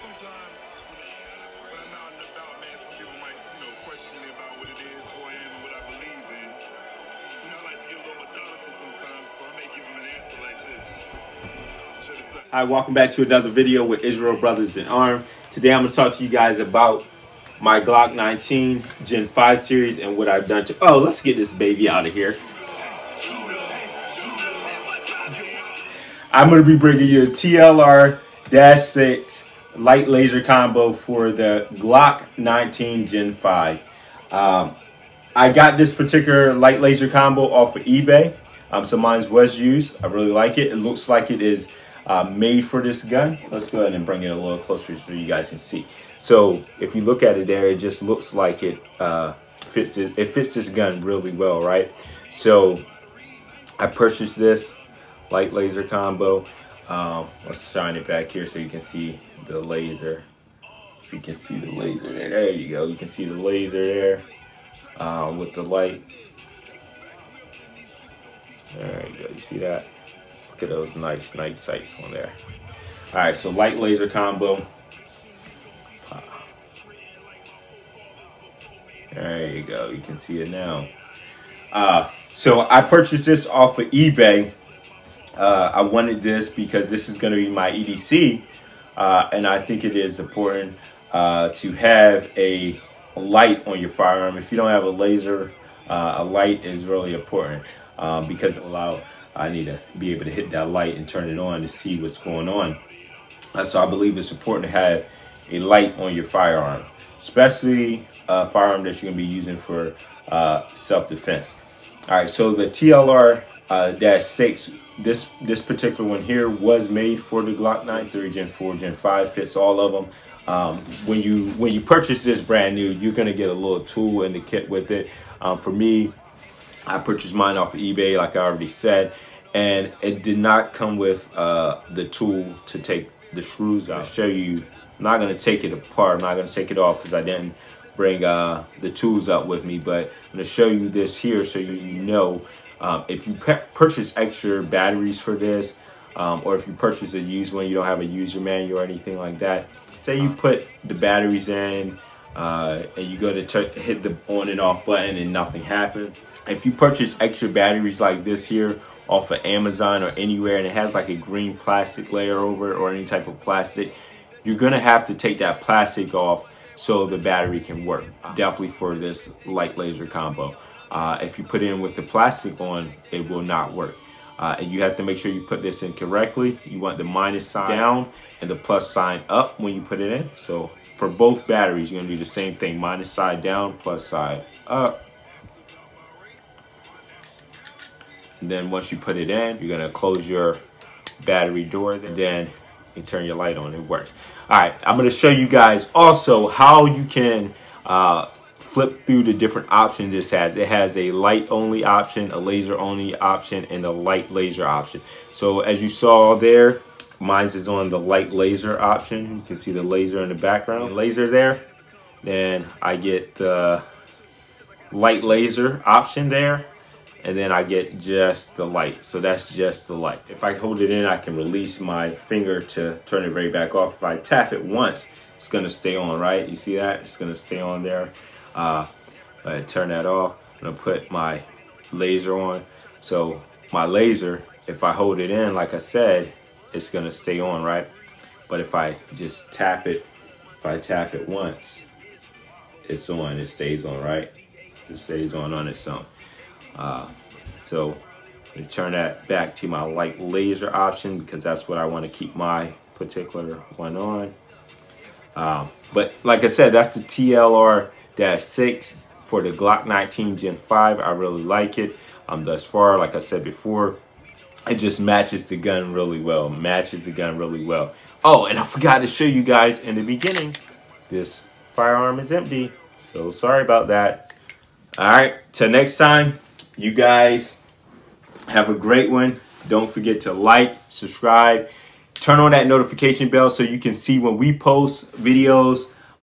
sometimes when I'm out and about, man, some people might, you know, question me about what it is, who I am, and what I believe in. You know, I like to get a little methodical sometimes, so I may give them an answer like this. Hi, welcome back to another video with Israel Brothers in Arm. Today I'm going to talk to you guys about my Glock 19 Gen 5 series and what I've done to... Oh, let's get this baby out of here. I'm going to be bringing you a TLR-6 light laser combo for the Glock 19 Gen 5. Um, I got this particular light laser combo off of eBay. Um, so mine was used. I really like it. It looks like it is uh, made for this gun. Let's go ahead and bring it a little closer so you guys can see. So if you look at it there, it just looks like it uh, fits. It, it fits this gun really well, right? So I purchased this light laser combo. Um, let's shine it back here so you can see the laser. If you can see the laser there, there you go. You can see the laser there uh, with the light. There you go. You see that? Look at those nice night sights on there. All right, so light laser combo. There you go. You can see it now. Uh, so I purchased this off of eBay. Uh, I wanted this because this is going to be my EDC, uh, and I think it is important uh, to have a light on your firearm. If you don't have a laser, uh, a light is really important um, because allow I need to be able to hit that light and turn it on to see what's going on. Uh, so I believe it's important to have a light on your firearm, especially a firearm that you're going to be using for uh, self-defense. All right, so the TLR uh, dash six, this this particular one here was made for the Glock 93 Gen 4, Gen 5, fits all of them. Um, when you when you purchase this brand new, you're gonna get a little tool in the kit with it. Um, for me, I purchased mine off of eBay, like I already said, and it did not come with uh, the tool to take the screws. I'll show you. I'm not gonna take it apart. I'm not gonna take it off because I didn't bring uh, the tools out with me. But I'm gonna show you this here so you know um, if you purchase extra batteries for this, um, or if you purchase a used one, you don't have a user manual or anything like that. Say you put the batteries in uh, and you go to hit the on and off button and nothing happened. If you purchase extra batteries like this here off of Amazon or anywhere and it has like a green plastic layer over it or any type of plastic, you're gonna have to take that plastic off so the battery can work. Definitely for this light laser combo. Uh, if you put it in with the plastic on, it will not work. Uh, and you have to make sure you put this in correctly. You want the minus sign down and the plus sign up when you put it in. So for both batteries, you're gonna do the same thing. Minus side down, plus side up. And then once you put it in, you're gonna close your battery door. Then you turn your light on, it works. All right, I'm gonna show you guys also how you can uh, flip through the different options this has. It has a light only option, a laser only option, and a light laser option. So as you saw there, mine is on the light laser option. You can see the laser in the background. Laser there. Then I get the light laser option there. And then I get just the light. So that's just the light. If I hold it in, I can release my finger to turn it right back off. If I tap it once, it's gonna stay on, right? You see that? It's gonna stay on there. Uh, I turn that off. I'm gonna put my laser on. So my laser, if I hold it in, like I said, it's gonna stay on, right? But if I just tap it, if I tap it once, it's on, it stays on, right? It stays on on its own. Uh, so me turn that back to my light laser option because that's what I want to keep my particular one on. Um, but like I said, that's the TLR-6 for the Glock 19 Gen 5. I really like it. Um, thus far, like I said before, it just matches the gun really well. Matches the gun really well. Oh, and I forgot to show you guys in the beginning, this firearm is empty. So sorry about that. All right, till next time, you guys have a great one. Don't forget to like, subscribe, turn on that notification bell so you can see when we post videos